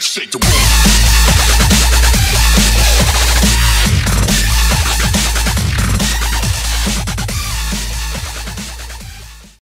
Shake the room.